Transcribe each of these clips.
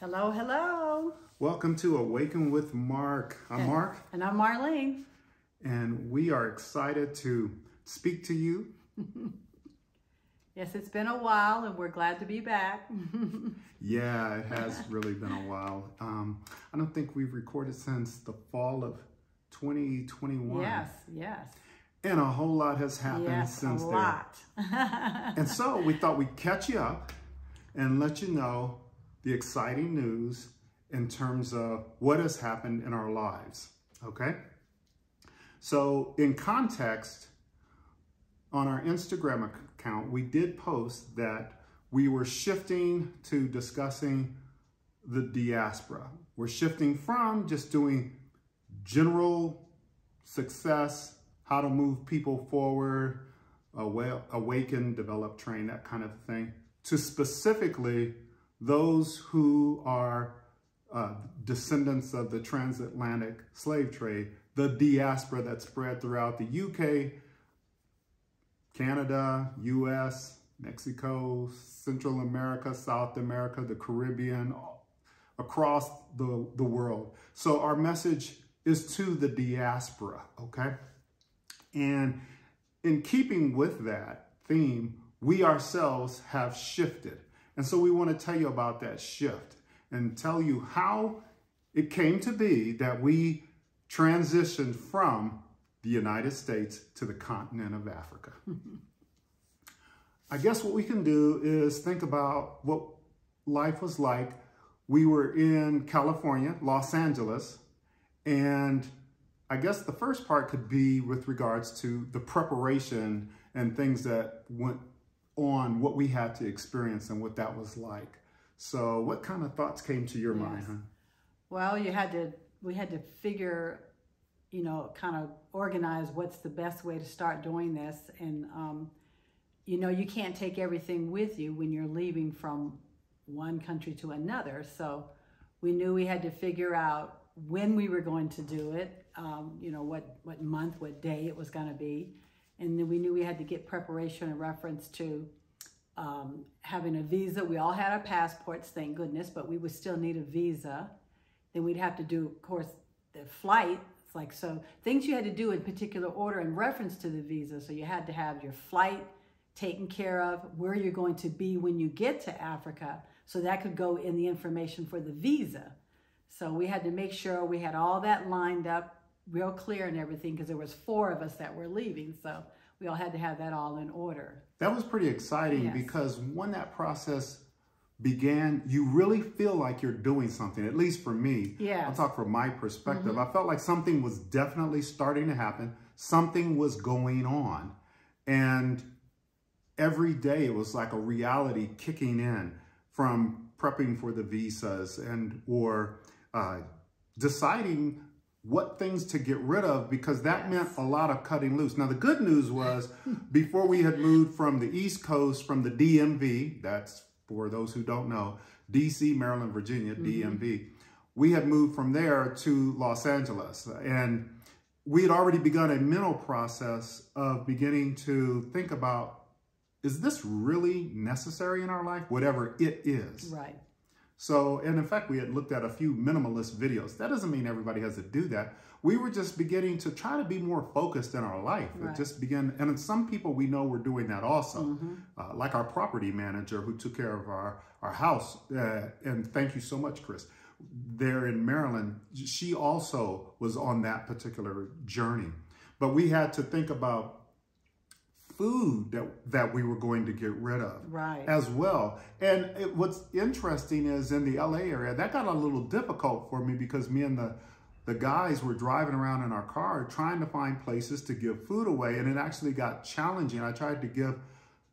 Hello, hello. welcome to Awaken with Mark. I'm Mark, And I'm Marlene. and we are excited to speak to you. Yes, it's been a while and we're glad to be back. Yeah, it has really been a while. Um, I don't think we've recorded since the fall of 2021. yes, yes. And a whole lot has happened Yes, a since then. lot. And so we thought we'd catch you up and let you know the exciting news in terms of what has happened in our lives. Okay? So, in context, on our Instagram account, we did post that we were shifting to discussing the diaspora. We're shifting from just doing general success, how to move people forward, awaken, develop, train, that kind of thing, to specifically those who are uh, descendants of the transatlantic slave trade, the diaspora that spread throughout the UK, Canada, US, Mexico, Central America, South America, the Caribbean, across the, the world. So our message is to the diaspora, okay? And in keeping with that theme, we ourselves have shifted. And so we want to tell you about that shift and tell you how it came to be that we transitioned from the United States to the continent of Africa. I guess what we can do is think about what life was like. We were in California, Los Angeles, and I guess the first part could be with regards to the preparation and things that went on, what we had to experience and what that was like. So what kind of thoughts came to your mind, huh? well, you had to, we had to figure, you know, kind of organize what's the best way to start doing this. And, um, you know, you can't take everything with you when you're leaving from one country to another. So we knew we had to figure out when we were going to do it, um, you know, what, what month, what day it was going to be. And then we knew we had to get preparation in reference to um, having a visa. We all had our passports, thank goodness, but we would still need a visa. Then we'd have to do, of course, the flight. It's like, so things you had to do in particular order in reference to the visa. So you had to have your flight taken care of, where you're going to be when you get to Africa. So that could go in the information for the visa. So we had to make sure we had all that lined up real clear and everything because there was four of us that were leaving. So we all had to have that all in order. That was pretty exciting Yes. because when that process began, you really feel like you're doing something, at least for me. Yes. I'll talk from my perspective. I felt like something was definitely starting to happen. Something was going on. And every day it was like a reality kicking in from prepping for the visas and or uh, deciding what things to get rid of because that Yes. meant a lot of cutting loose. Now the good news was before we had moved from the East Coast from the DMV, that's for those who don't know, DC, Maryland, Virginia, mm-hmm. DMV, we had moved from there to Los Angeles and we had already begun a mental process of beginning to think about is this really necessary in our life, whatever it is? Right. So, and in fact, we had looked at a few minimalist videos. That doesn't mean everybody has to do that. We were just beginning to try to be more focused in our life. It Right. just begin, and some people we know were doing that also, uh, like our property manager who took care of our, our house. Uh, and thank you so much, Chris. There in Maryland, she also was on that particular journey. But we had to think about food that, that we were going to get rid of Right. as well. And it, what's interesting is in the LA area, that got a little difficult for me because me and the the guys were driving around in our car trying to find places to give food away, and it actually got challenging. I tried to give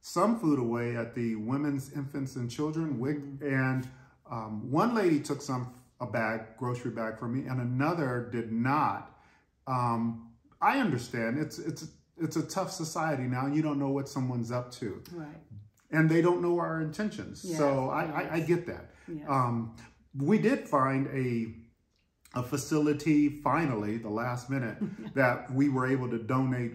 some food away at the Women's Infants and Children WIC, and um, one lady took some a bag, grocery bag for me, and another did not. Um, I understand it's it's it's a tough society now, and you don't know what someone's up to, Right. and they don't know our intentions. so Yes, I, I, I get that. Yes. Um, we did find a a facility finally, the last minute, that we were able to donate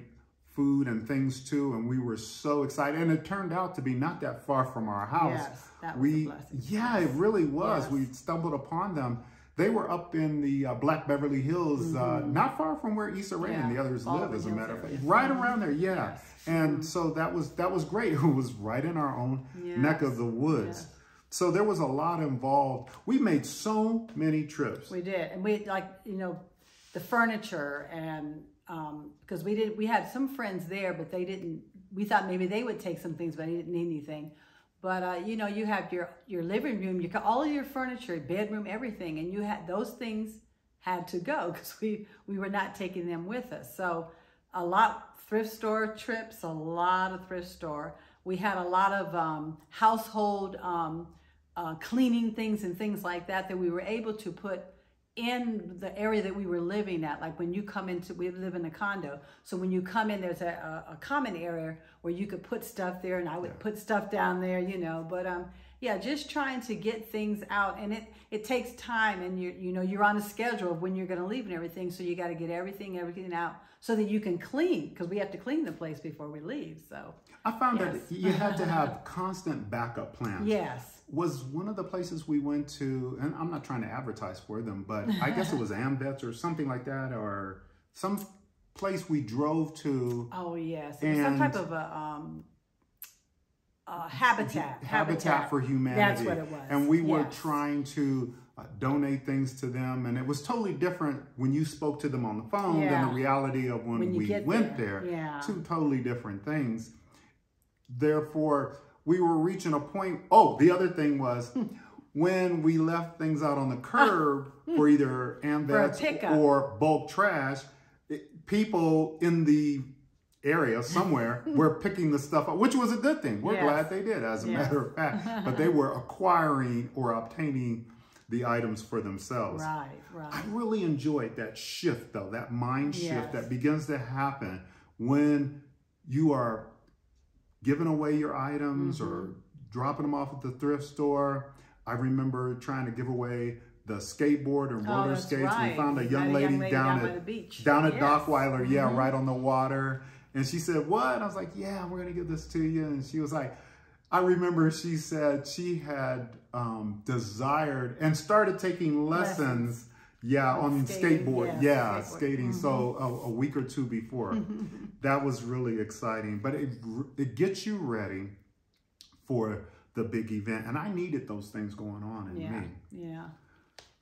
food and things to, and we were so excited. And it turned out to be not that far from our house. Yes, that was a we, blessing. yeah, it really was. Yes. We stumbled upon them. They were up in the uh, Black Beverly Hills, uh, not far from where Issa Rae and Mm-hmm. The others Baldwin live, as a matter of fact. Right around there, yeah. Yes. And so that was that was great. It was right in our own neck of the woods. Yes. So there was a lot involved. We made so many trips. We did, and we like you know the furniture and because we did we had some friends there, but they didn't. We thought maybe they would take some things, but they didn't need anything. But uh, you know, you have your your living room, you got all of your furniture, bedroom, everything, and you had those things had to go because we we were not taking them with us. So a lot thrift store trips, a lot of thrift store. We had a lot of um, household um, uh, cleaning things and things like that that we were able to put in the area that we were living at. Like when you come into, we live in a condo. So when you come in, there's a, a, a common area where you could put stuff there and I would put stuff down there, you know, but um, yeah, just trying to get things out and it, it takes time and you, you know, you're on a schedule of when you're going to leave and everything. So you got to get everything, everything out so that you can clean because we have to clean the place before we leave. So I found Yes. that you have to have constant backup plans. yes. Was one of the places we went to, and I'm not trying to advertise for them, but I guess it was AMVETS or something like that, or some place we drove to. Oh yes. Was some type of a, um, uh, habitat. Habitat for Humanity. That's what it was. And we were Yes. trying to uh, donate things to them, and it was totally different when you spoke to them on the phone than the reality of when, When we went there. there. Yeah. Two totally different things. Therefore, we were reaching a point. Oh, the other thing was hmm. when we left things out on the curb hmm. for either pickup. or bulk trash, it- people in the area somewhere were picking the stuff up, which was a good thing. We're Yes. glad they did, as a Yes. matter of fact. But they were acquiring or obtaining the items for themselves. Right, right. I really enjoyed that shift, though, that mind shift Yes. that begins to happen when you are giving away your items or Mm-hmm. dropping them off at the thrift store. I remember trying to give away the skateboard and roller Oh, that's skates. right. We found a young lady, young lady down, down at the beach. down at Yes. Dockweiler, yeah, right on the water. And she said, "What?" And I was like, "Yeah, we're gonna give this to you." And she was like, "I remember." She said she had um, desired and started taking lessons. Yeah, on skating, skateboard. yeah, Yeah, skateboard. skating. So mm-hmm. a, a week or two before, that was really exciting. But it it gets you ready for the big event, and I needed those things going on in Yeah, me. yeah.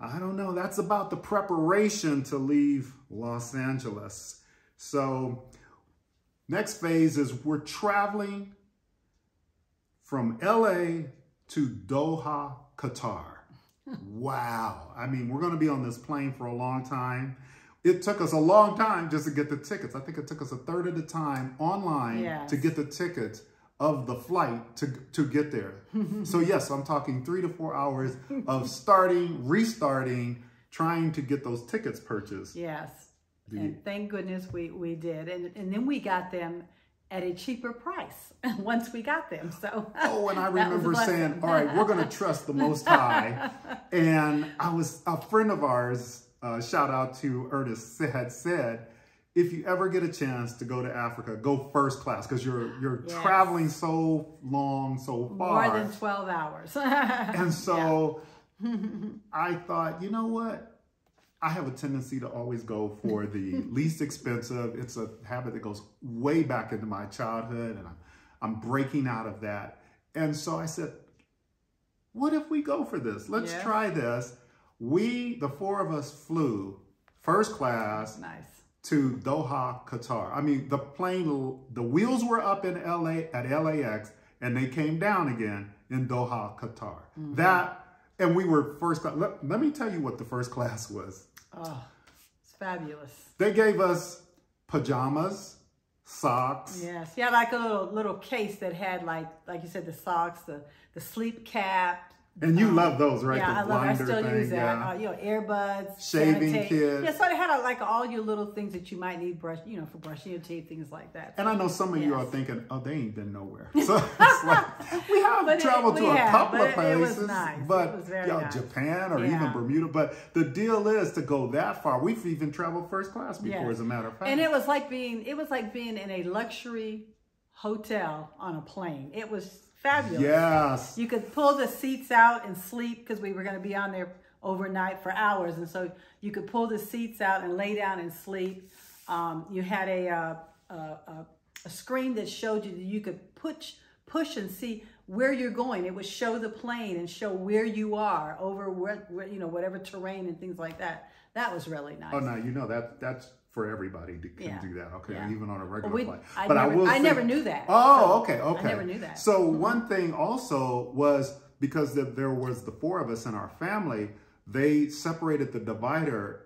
I don't know. That's about the preparation to leave Los Angeles. So, next phase is we're traveling from LA to Doha, Qatar. Wow. I mean, we're going to be on this plane for a long time. It took us a long time just to get the tickets. I think it took us a third of the time online Yes. to get the tickets of the flight to, to get there. so yes, I'm talking three to four hours of starting, restarting, trying to get those tickets purchased. Yes. The- and thank goodness we, we did. And, and then we got them at a cheaper price once we got them. So Oh, and I that was a remember saying, all right, we're going to trust the Most High. and I was, a friend of ours, uh, shout out to Ernest, had said, if you ever get a chance to go to Africa, go first class because you're you're Yes. traveling so long, so far. More than 12 hours. And so I thought, you know what? I have a tendency to always go for the least expensive. It's a habit that goes way back into my childhood, and I'm, I'm breaking out of that. And so I said, what if we go for this? Let's Yeah. try this. We, the four of us, flew first class nice. to Doha, Qatar. I mean, the plane, the wheels were up in LA at LAX and they came down again in Doha, Qatar. Mm-hmm. That, and we were first class. Let, let me tell you what the first class was. Oh, it's fabulous. They gave us pajamas, socks. Yes, yeah, like a little little case that had like like you said the socks, the the sleep cap, And you love those, right? Yeah, the I love. I still thing, use that. yeah. Uh, you know, earbuds, Shaving sanitize- kit. Yeah, so they had uh, like all your little things that you might need brush, you know, for brushing your teeth, things like that. And I know some of you are thinking, oh, they ain't been nowhere. So it's like, we have But it- traveled to we a have, couple of it- it was places, nice. But was very nice. Japan or even Bermuda. But the deal is to go that far. We've even traveled first class before, Yeah. as a matter of fact. And it was like being it was like being in a luxury hotel on a plane. It was fabulous. yes. You could pull the seats out and sleep because we were going to be on there overnight for hours, and so you could pull the seats out and lay down and sleep. Um, you had a, uh, a, a a screen that showed you that you could push push and see where you're going. It would show the plane and show where you are over where, where you know whatever terrain and things like that. That was really nice. Oh, no, you know that that's for everybody to can Yeah. do that. Okay, Yeah. even on a regular we- flight. I but never- I will. I say- never knew that. Oh, So, okay, okay. I never knew that. So one thing also was because the, there was the four of us in our family, they separated the divider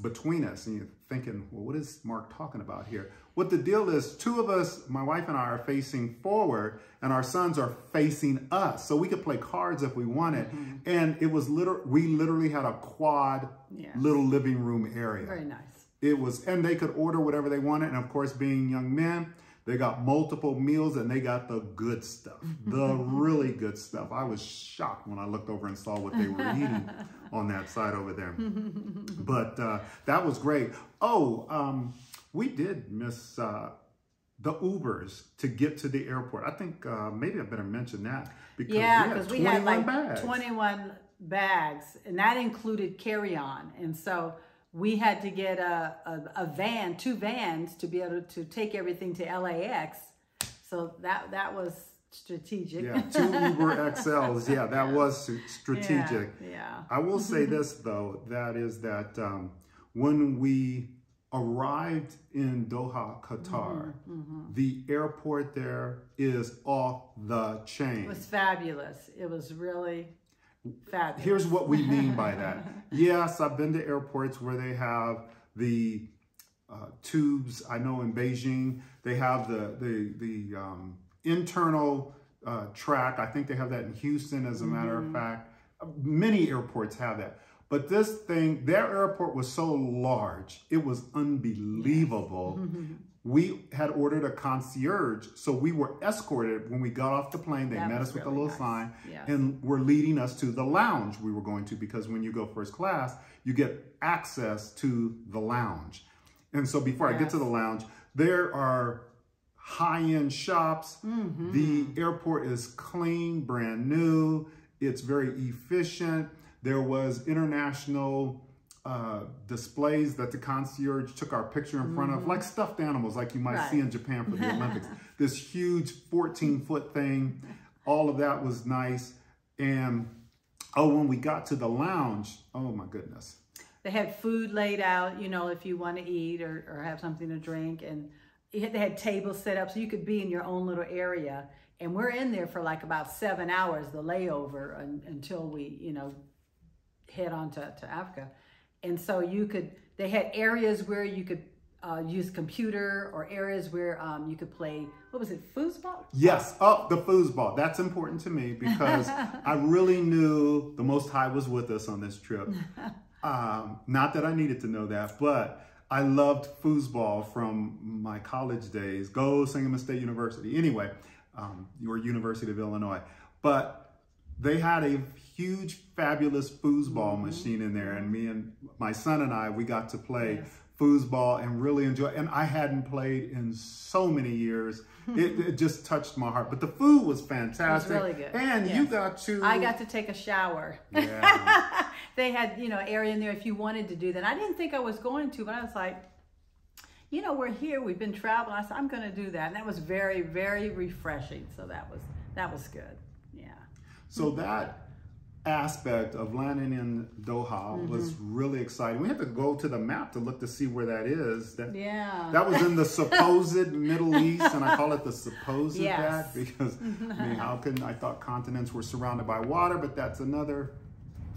between us, and you're thinking, well, what is Mark talking about here? What the deal is, two of us, my wife and I, are facing forward, and our sons are facing us, so we could play cards if we wanted. Mm-hmm. And it was literally, we literally had a quad Yes. little living room area. Very nice. It was, and they could order whatever they wanted. And of course, being young men, they got multiple meals and they got the good stuff, the really good stuff. I was shocked when I looked over and saw what they were eating on that side over there. But uh, that was great. Oh, um, we did miss uh, the Ubers to get to the airport. I think uh, maybe I better mention that because Yeah, we because had we had like bags. 21 bags, and that included carry on. And so we had to get a, a, a van, two vans, to be able to take everything to LAX. So that that was strategic. Yeah, two Uber XLs. Yeah, that was strategic. Yeah, yeah. I will say this though, that is that um, when we arrived in Doha, Qatar, Mm-hmm, the airport there is off the chain. It was fabulous. It was really fabulous. Here's what we mean by that. Yes, I've been to airports where they have the uh, tubes. I know in Beijing they have the the the um, internal uh, track. I think they have that in Houston, as a matter of fact. Many airports have that. But this thing, their airport was so large, it was unbelievable. We had ordered a concierge, so we were escorted when we got off the plane. They That met us with a little nice. sign Yes. and were leading us to the lounge we were going to because when you go first class, you get access to the lounge. And so before I get to the lounge, there are high-end shops. Mm-hmm. The airport is clean, brand new. It's very efficient. There was international uh, displays that the concierge took our picture in front of, like stuffed animals, like you might see Mm-hmm. In Japan for the Olympics. this huge 14-foot thing. All of that was nice. And oh, when we got to the lounge, oh my goodness. They had food laid out, you know, if you want to eat or, or have something to drink. And they had tables set up so you could be in your own little area. And we're in there for like about seven hours, the layover, un, until we, you know, head on to, to Africa. And so you could, they had areas where you could uh, use computer or areas where um, you could play, what was it, foosball? Yes, oh, the foosball. That's important to me because I really knew the Most High was with us on this trip. Um, not that I needed to know that, but I loved foosball from my college days. Go Sangamon State University. Anyway, um, your University of Illinois. But they had a huge, fabulous foosball mm-hmm. machine in there, and me and my son and I, we got to play Yes. foosball and really enjoy. And I hadn't played in so many years. it, it just touched my heart. But the food was fantastic. really good. And you got to. I got to take a shower. Yeah. they had, you know, area in there if you wanted to do that. I didn't think I was going to, but I was like, you know, we're here, we've been traveling. I said, I'm going to do that. And that was very, very refreshing. So that was, that was good. Yeah. So that aspect of landing in Doha was Mm-hmm. really exciting. We had to go to the map to look to see where that is. That Yeah. that was in the supposed Middle East, and I call it the supposed Yes. that because I mean, how can I thought continents were surrounded by water, but that's another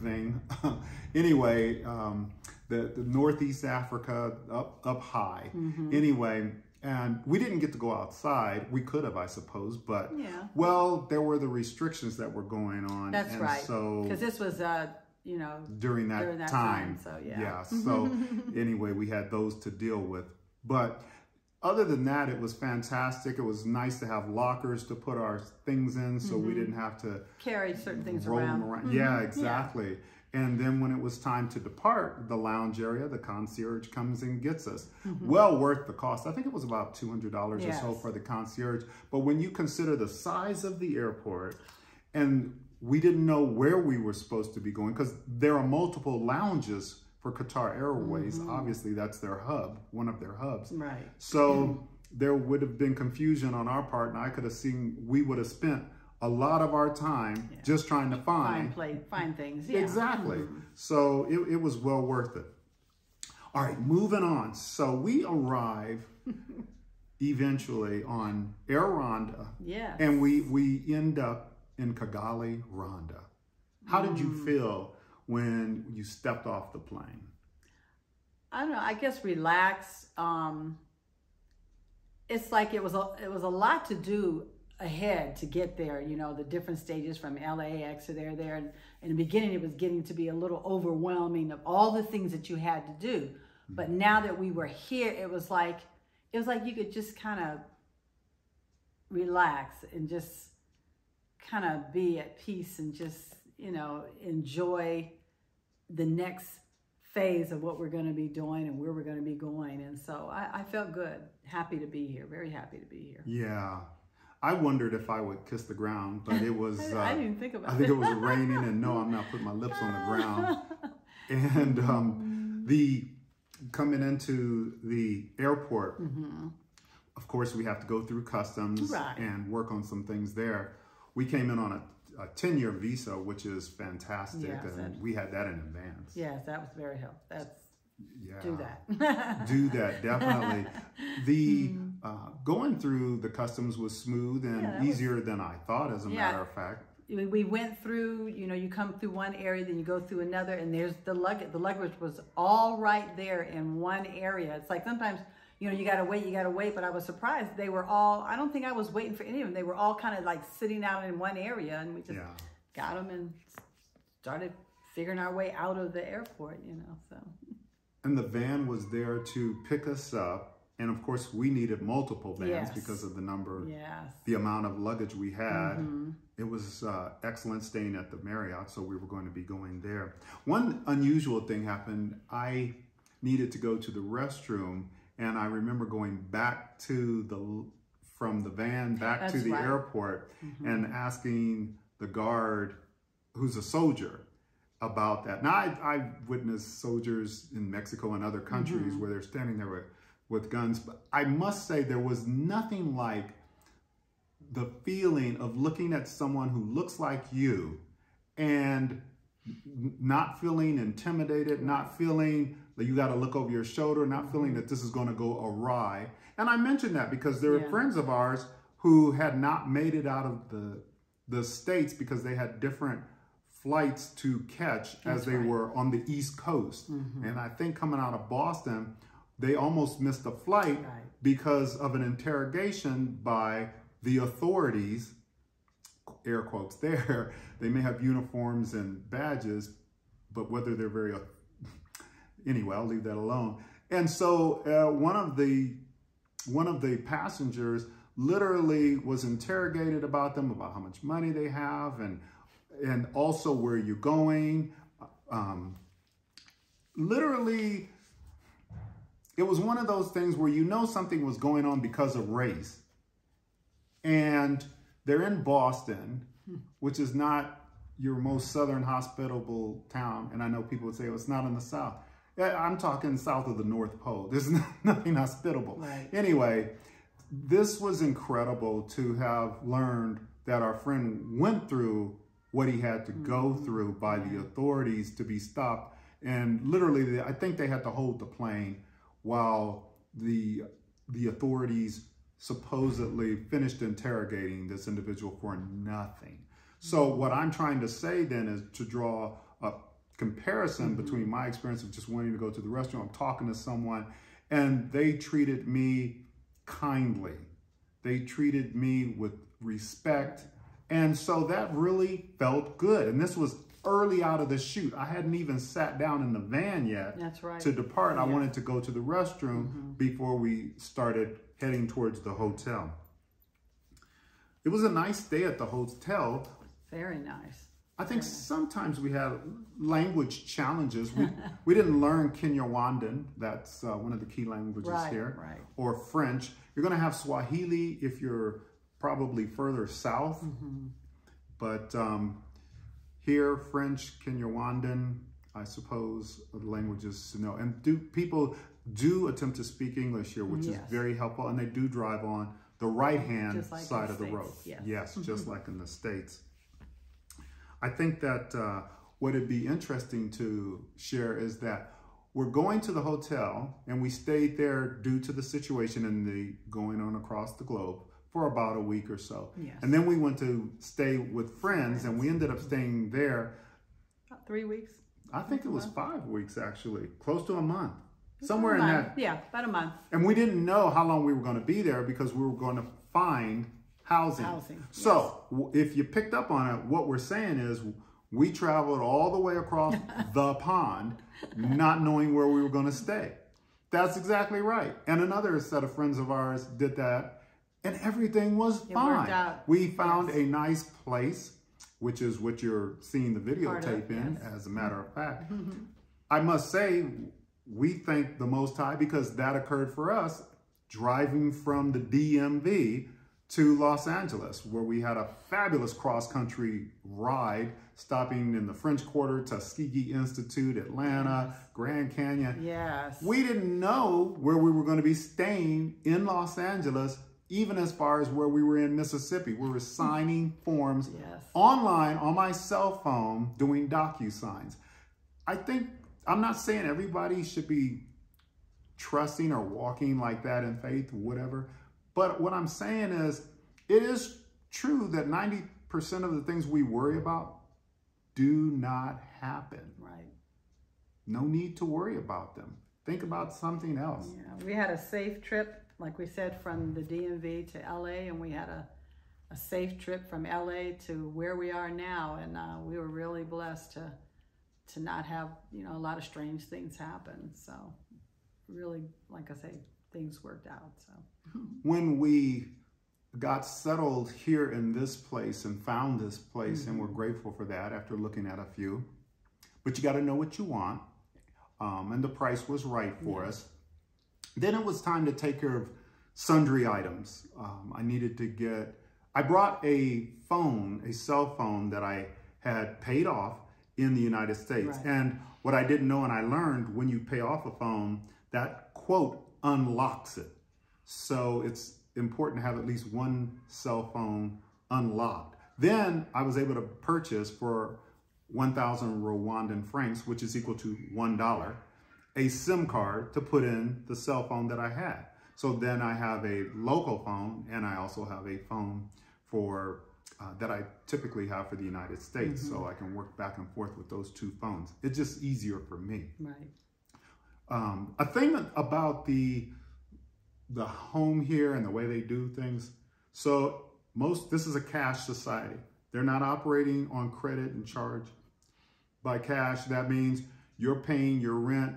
thing. anyway, um, the, the Northeast Africa up up high. Mm-hmm. Anyway, and we didn't get to go outside. We could have, I suppose, but Yeah. well, there were the restrictions that were going on. That's and right. So Because this was, uh, you know, during that, during that time. time, so, yeah. Yeah. So anyway, we had those to deal with. But other than that, it was fantastic. It was nice to have lockers to put our things in so we didn't have to carry certain things around. around. Mhm. Yeah, exactly. And then when it was time to depart the lounge area, the concierge comes and gets us. Well worth the cost. I think it was about $200 or so. For the concierge. But when you consider the size of the airport and we didn't know where we were supposed to be going because there are multiple lounges for Qatar Airways. Mm-hmm. Obviously, that's their hub, one of their hubs. Right. So there would have been confusion on our part, and I could have seen we would have spent a lot of our time just trying to Find play, find things. Yeah. Exactly. Mm-hmm. So it, it was well worth it. All right, moving on. So we arrive eventually on Air Rwanda, Yeah. and we we end up in Kigali, Rwanda. How did Mm. you feel when you stepped off the plane? I don't know. I guess relax. Um, it's like it was a it was a lot to do ahead to get there. You know, the different stages from LAX to there, there. And in the beginning, it was getting to be a little overwhelming of all the things that you had to do. But mm-hmm. now that we were here, it was like it was like you could just kind of relax and just kind of be at peace and just you know enjoy the next phase of what we're going to be doing and where we're going to be going. And so I, I felt good, happy to be here, very happy to be here. Yeah, I wondered if I would kiss the ground, but it was. I, uh, I didn't think about it. I think it. was raining, and no, I'm not putting my lips on the ground. And um, the coming into the airport, of course, we have to go through customs Mm-hmm. Right. and work on some things there. We came in on a, a 10 year visa, which is fantastic, Yes, and and- we had that in advance. Yes, that was very helpful. That's Yeah. do that. do that definitely the uh, going through the customs was smooth and. Yeah, that was- easier than i thought as a Yeah. matter of fact we we went through, you know, you come through one area, then you go through another, and there's the luggage. The luggage was all right there in one area. It's like sometimes, you know, you gotta wait, you gotta wait. But I was surprised they were all. I don't think I was waiting for any of them. They were all kind of like sitting out in one area, and we just yeah got them and started figuring our way out of the airport. You know, so and the van was there to pick us up and of course we needed multiple vans Yes. because of the number yes, the amount of luggage we had Mm-hmm. it was uh, excellent staying at the marriott so we were going to be going there one unusual thing happened i needed to go to the restroom and i remember going back to the from the van back to the right. airport and asking the guard who's a soldier about that. Now, I, I've witnessed soldiers in Mexico and other countries mm-hmm. where they're standing there with, with guns, but I must say there was nothing like the feeling of looking at someone who looks like you and not feeling intimidated, not feeling that you got to look over your shoulder, not mm-hmm. feeling that this is going to go awry. And I mention that because there are Yeah. friends of ours who had not made it out of the the states because they had different flights to catch as they right. were on the East Coast. And I think coming out of Boston, they almost missed a flight Right. because of an interrogation by the authorities air quotes there they may have uniforms and badges but whether they're very anyway i'll leave that alone and so uh, one of the one of the passengers literally was interrogated about them about how much money they have and and also where you're going. Um, literally it was one of those things where you know something was going on because of race. And they're in boston which is not your most southern hospitable town. And i know people would say oh, it's not in the south. I'm talking south of the north pole. There's nothing hospitable. Right. anyway this was incredible to have learned that our friend went through what he had to mm. go through by the authorities to be stopped. And literally i think they had to hold the plane while the the authorities supposedly finished interrogating this individual for nothing. So mm. what i'm trying to say then is to draw a comparison mm-hmm. between my experience of just wanting to go to the restaurant I'm talking to someone and they treated me kindly. They treated me with respect. And so that really felt good. And this was early out of the chute. I hadn't even sat down in the van yet That's right. to depart. I wanted to go to the restroom before we started heading towards the hotel. It was a nice day at the hotel. Very nice. I think sometimes we had language challenges. We, we didn't learn Kinyarwandan, that's uh, one of the key languages Right, here, right. or French. You're going to have Swahili if you're probably further south, Mm-hmm. but um, here, French, Kinyarwandan, I suppose, the languages to know. And do people do attempt to speak English here, which is very helpful, and they do drive on the right hand like side the of the road. yes. yes just like in the States. I think that uh, what it'd be interesting to share is that we're going to the hotel and we stayed there due to the situation and the going on across the globe for about a week or so. Yes. And then we went to stay with friends and we ended up staying there. About three weeks. I think it was five weeks actually, close to a month, somewhere in a month. that. Yeah, about a month. And we didn't know how long we were going to be there because we were going to find housing. Housing, So w if you picked up on it, what we're saying is we traveled all the way across the pond, not knowing where we were going to stay. That's exactly right. And another set of friends of ours did that, and everything was It fine. We found a nice place, which is what you're seeing the videotape in, yes. as a matter of fact. I must say, we thank the Most High because that occurred for us driving from the DMV to Los Angeles, where we had a fabulous cross country ride, stopping in the French Quarter, Tuskegee Institute, Atlanta, Grand Canyon. Yes. We didn't know where we were going to be staying in Los Angeles, even as far as where we were in Mississippi. We were signing forms Yes. online on my cell phone doing DocuSigns. I think, I'm not saying everybody should be trusting or walking like that in faith, whatever. But what I'm saying is, it is true that 90% of the things we worry about do not happen. Right. No need to worry about them. Think about something else. Yeah, we had a safe trip, like we said, from the DMV to LA, and we had a, a safe trip from LA to where we are now, and uh, we were really blessed to to not have you know a lot of strange things happen. So, really, like I say, things worked out. So, When we got settled here in this place and found this place, and we're grateful for that after looking at a few, but you got to know what you want. Um, and the price was right for us. Then it was time to take care of sundry items. Um, I needed to get, I brought a phone, a cell phone that I had paid off in the United States. Right. And what I didn't know and I learned when you pay off a phone, that quote unlocks it. So it's important to have at least one cell phone unlocked. Then I was able to purchase for 1,000 Rwandan francs, which is equal to $1, a SIM card to put in the cell phone that I had. So then I have a local phone and I also have a phone for uh, that I typically have for the United States. So I can work back and forth with those two phones. It's just easier for me. right. Um, a thing about the the home here and the way they do things. So most this is a cash society. They're not operating on credit and charge by cash. That means you're paying your rent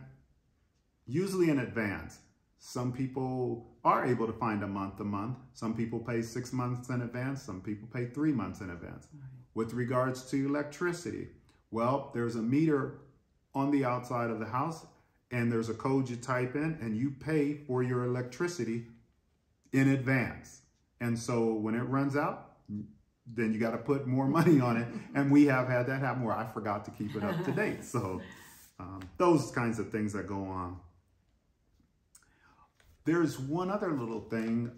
usually in advance. Some people are able to find a month to month. Some people pay six months in advance. Some people pay three months in advance. With regards to electricity, well, there's a meter on the outside of the house and there's a code you type in and you pay for your electricity in advance. And so when it runs out, then you got to put more money on it. And we have had that happen where I forgot to keep it up to date. So um, those kinds of things that go on. There's one other little thing,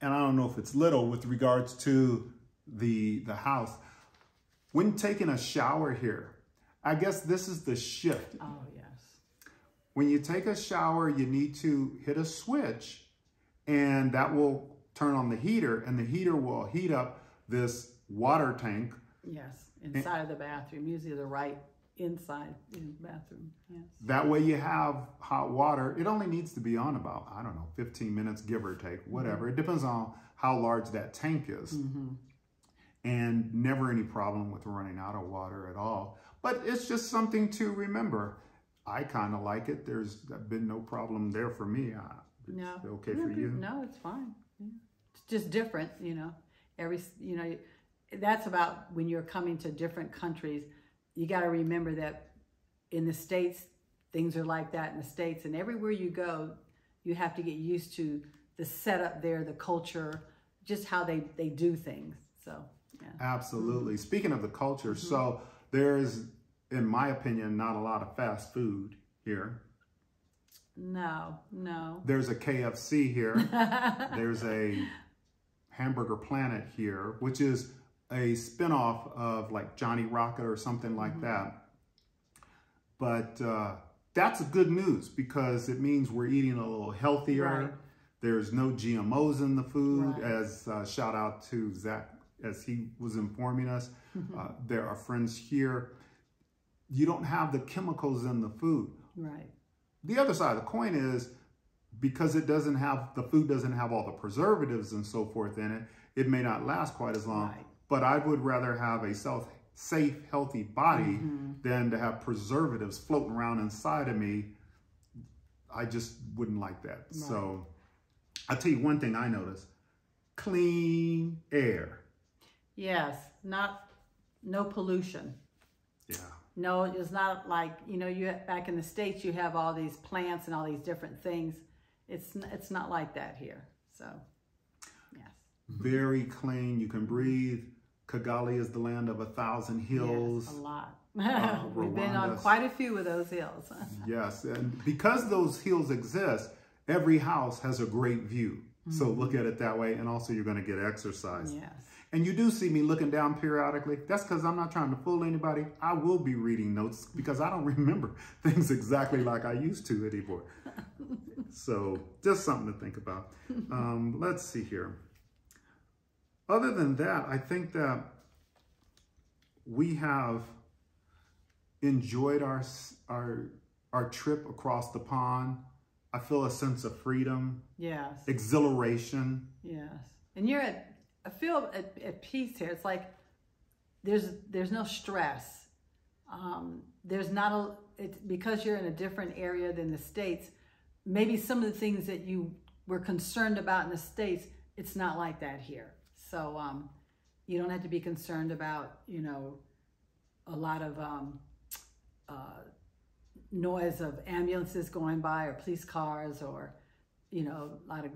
and I don't know if it's little with regards to the, the house. When taking a shower here, I guess this is the shift. Oh yes. When you take a shower, you need to hit a switch and that will turn on the heater and the heater will heat up this water tank. Yes. Inside of the bathroom, usually the right inside in the bathroom. Yes. That way you have hot water. It only needs to be on about, I don't know, 15 minutes, give or take, whatever. It depends on how large that tank is. And never any problem with running out of water at all. But it's just something to remember. I kind of like it. There's been no problem there for me. Uh, It's No. okay No, for you? No, it's fine. Yeah. It's just different, you know. Every, you know, that's about when you're coming to different countries. You got to remember that in the states, things are like that in the states, and everywhere you go, you have to get used to the setup there, the culture, just how they they do things. So, yeah. Absolutely. Mm-hmm. Speaking of the culture, mm-hmm. so there's, in my opinion, not a lot of fast food here. No, no. There's a KFC here. there's a Hamburger Planet here, which is a spinoff of like Johnny Rocket or something like that. But uh, that's good news because it means we're eating a little healthier. Right. There's no GMOs in the food, Right. as uh, shout out to Zach as he was informing us. Uh, there are friends here. You don't have the chemicals in the food. Right. The other side of the coin is because it doesn't have the food doesn't have all the preservatives and so forth in it, it may not last quite as long. Right. But I would rather have a self safe, healthy body Mm-hmm. than to have preservatives floating around inside of me. I just wouldn't like that. So I'll tell you one thing I noticed. Clean air. Yes, not no pollution. Yeah. No, it's not like you know. You back in the states, you have all these plants and all these different things. It's it's not like that here. So, yes, Very clean. You can breathe. Kigali is the land of a thousand hills. yes, a lot. Uh, We've been on quite a few of those hills. Yes, and because those hills exist, every house has a great view. So look at it that way, and also you're going to get exercise. yes, And you do see me looking down periodically. That's because I'm not trying to fool anybody. I will be reading notes because I don't remember things exactly like I used to anymore. so just something to think about. Um, let's see here. Other than that, I think that we have enjoyed our our our trip across the pond. I feel a sense of freedom, yes, exhilaration. yes. And you're at. I feel at, at peace here. It's like there's there's no stress. Um, there's not a it's because you're in a different area than the states. Maybe some of the things that you were concerned about in the states, it's not like that here. So um, you don't have to be concerned about you know a lot of um, uh, noise of ambulances going by or police cars or you know a lot of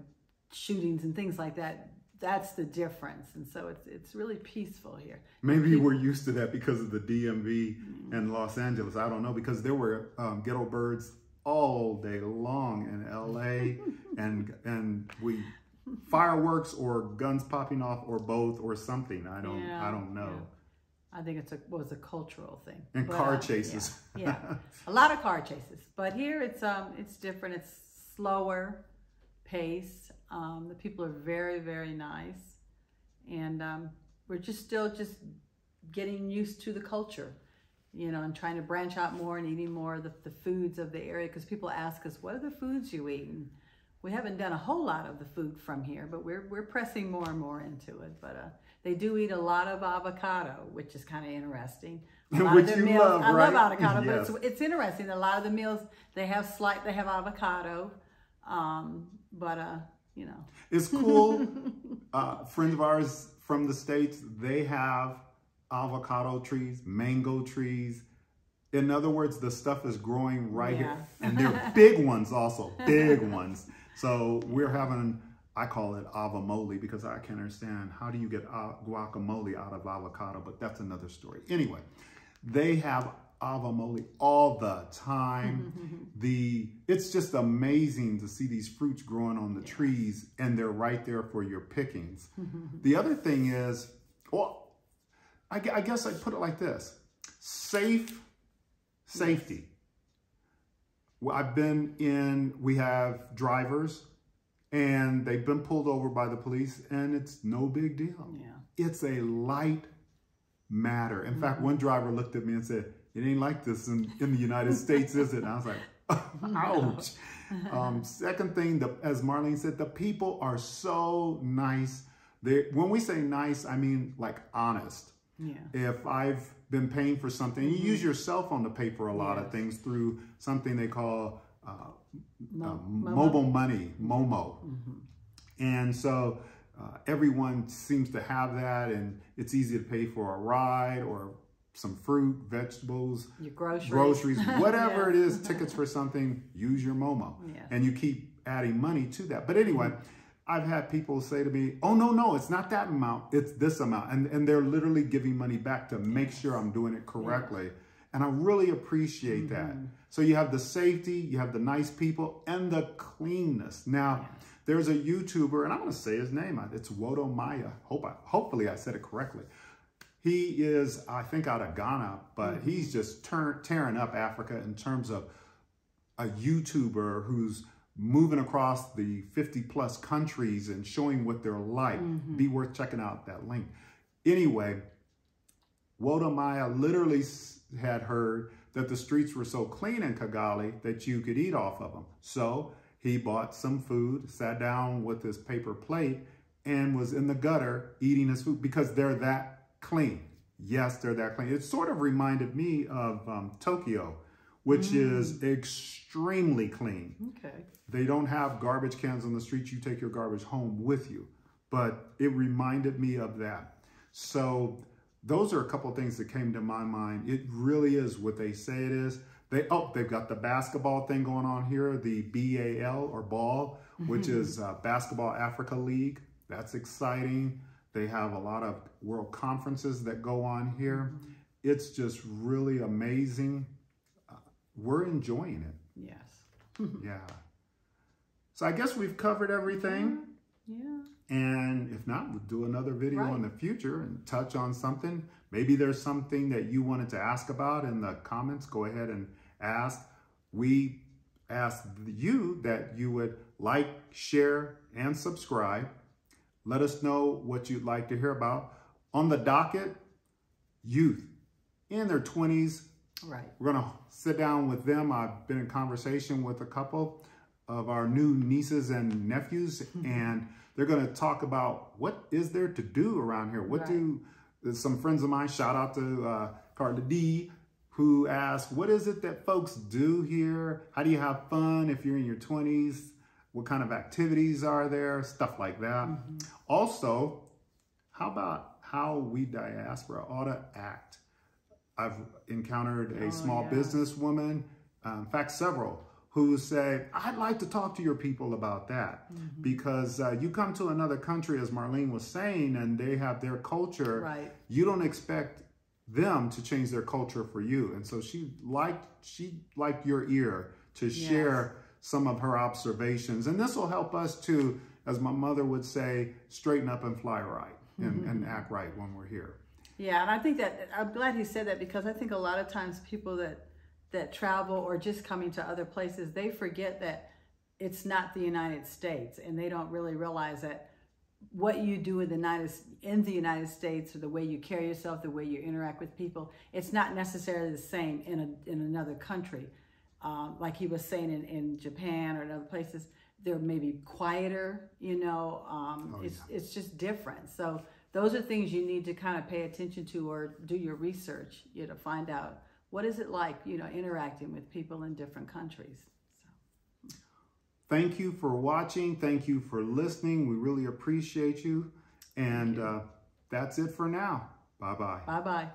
shootings and things like that. That's the difference, and so it's it's really peaceful here. Maybe we're used to that because of the DMV and Los Angeles. I don't know because there were um, ghetto birds all day long in LA, and and we fireworks or guns popping off or both or something. I don't I don't know. I think it's a was a cultural thing. And But, car uh, chases. Yeah, yeah. a lot of car chases. But here it's um it's different. It's slower pace. Um, the people are very very nice, and um, we're just still just getting used to the culture, you know, and trying to branch out more and eating more of the, the foods of the area. Because people ask us, "What are the foods you eat?" And we haven't done a whole lot of the food from here, but we're we're pressing more and more into it. But uh, they do eat a lot of avocado, which is kind of interesting. Which of you meals, love, I right? love avocado, Yes. but it's, it's interesting. A lot of the meals they have slight, they have avocado, um, but uh, you know, It's cool. uh, friends of ours from the States, they have avocado trees, mango trees. In other words, the stuff is growing right here. And they're big ones also, big ones. So we're having, I call it avamole because I can't understand how do you get guacamole out of avocado, but that's another story. Anyway, they have avamole all the time. the it's just amazing to see these fruits growing on the trees and they're right there for your pickings. the other thing is, well, I, gue- I guess I put it like this: safe, safety. Well, I've been in. We have drivers, and they've been pulled over by the police, and it's no big deal. yeah, It's a light matter. In fact, one driver looked at me and said, it ain't like this in, in the United States, is it? And I was like, ouch. Um, second thing, the, as Marlene said, the people are so nice. They, when we say nice, I mean like honest. Yeah. If I've been paying for something, you use your cell phone to pay for a lot of things through something they call uh, Mo- uh, mobile money, Momo. And so uh, everyone seems to have that, and it's easy to pay for a ride or some fruit, vegetables, Your groceries. groceries, whatever it Yes. is, tickets for something, use your Momo. Yes. And you keep adding money to that. But anyway, I've had people say to me, oh, no, no, it's not that amount, it's this amount. And, and they're literally giving money back to make sure I'm doing it correctly. And I really appreciate that. Mm-hmm. So you have the safety, you have the nice people, and the cleanness. Now, there's a YouTuber, and I'm going to say his name. It's Wode Maya. Hope I, hopefully I said it correctly. He is, I think, out of Ghana, but he's just tearing up Africa in terms of a YouTuber who's moving across the 50 plus countries and showing what they're like. Be worth checking out that link. Anyway, Wode Maya literally had heard that the streets were so clean in Kigali that you could eat off of them. So he bought some food, sat down with his paper plate, and was in the gutter eating his food because they're that clean. Yes, they're that clean. It sort of reminded me of um, Tokyo, which mm. is extremely clean. Okay. They don't have garbage cans on the street. You take your garbage home with you. But it reminded me of that. So those are a couple of things that came to my mind. It really is what they say it is. They oh, they've got the basketball thing going on here, the BAL or ball, which mm-hmm. is uh, Basketball Africa League. That's exciting. They have a lot of world conferences that go on here. Mm-hmm. It's just really amazing. We're enjoying it. Yes. Yeah. So I guess we've covered everything. Yeah. And if not, we'll do another video Right. in the future and touch on something. Maybe there's something that you wanted to ask about in the comments. Go ahead and ask. We ask you that you would like, share, and subscribe. Let us know what you'd like to hear about. On the docket, youth in their 20s, Right. we're gonna sit down with them. I've been in conversation with a couple of our new nieces and nephews, and they're gonna talk about what is there to do around here. What Right. do some friends of mine? Shout out to uh, Carla D, who asked, "What is it that folks do here? How do you have fun if you're in your 20s? What kind of activities are there? Stuff like that." Also, how about how we diaspora ought to act? I've encountered a Oh, small yeah. businesswoman, uh, in fact, several, who say, I'd like to talk to your people about that Mm-hmm. because uh, you come to another country, as Marlene was saying, and they have their culture. Right. You don't expect them to change their culture for you. And so she liked, she liked your ear to share some of her observations. And this will help us to, as my mother would say, straighten up and fly right Mm-hmm. and act right when we're here. Yeah, and I think that I'm glad he said that because I think a lot of times people that that travel or just coming to other places, they forget that it's not the United States, and they don't really realize that what you do in the United in the United States or the way you carry yourself, the way you interact with people, it's not necessarily the same in a in another country. Um, like he was saying in, in Japan or in other places, they're maybe quieter, you know. Um, it's it's just different. So those are things you need to kind of pay attention to or do your research, you know, to find out what is it like, you know, interacting with people in different countries. So. Thank you for watching. Thank you for listening. We really appreciate you. And uh, that's it for now. Bye bye. Bye bye.